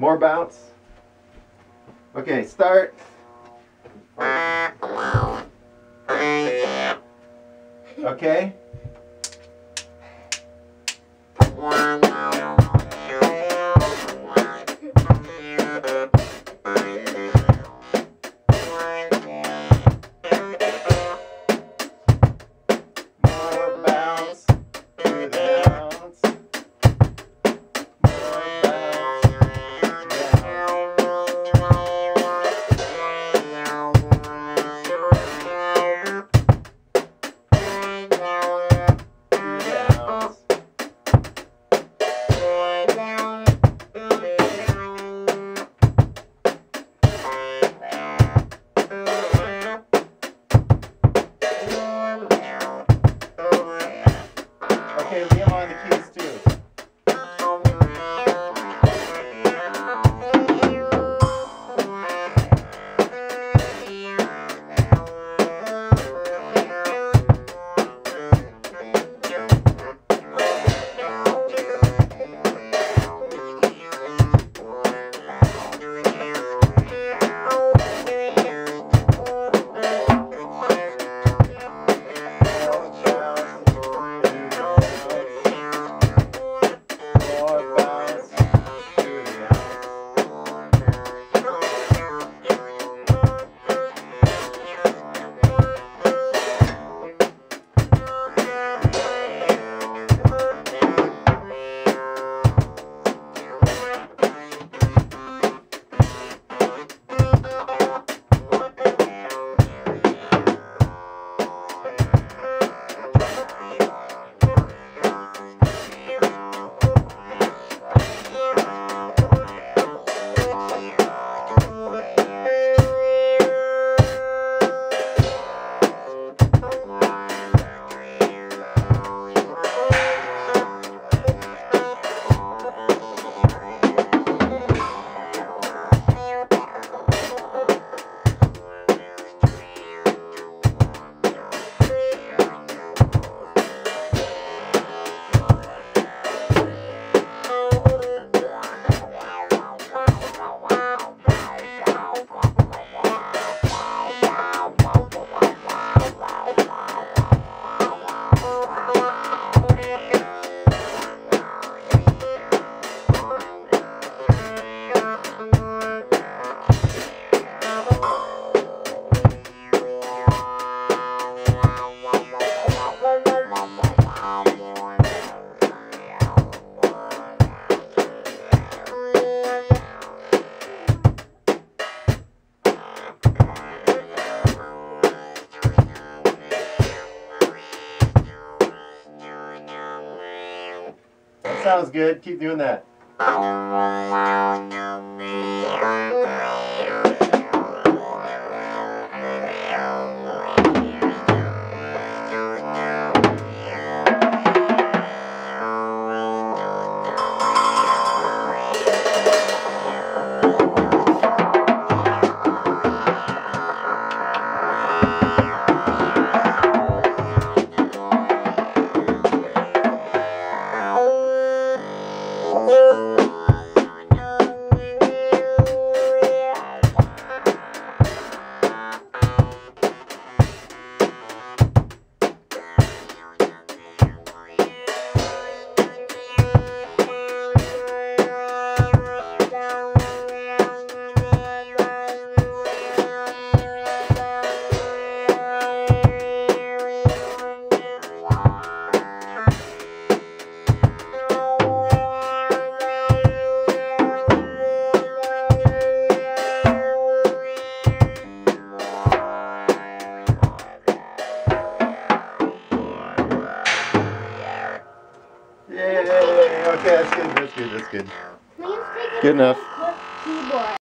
More bounce. Okay, start. Okay. Sounds good. Keep doing that. Okay, that's good. That's good. That's good. Liam's taking Good enough. keyboard.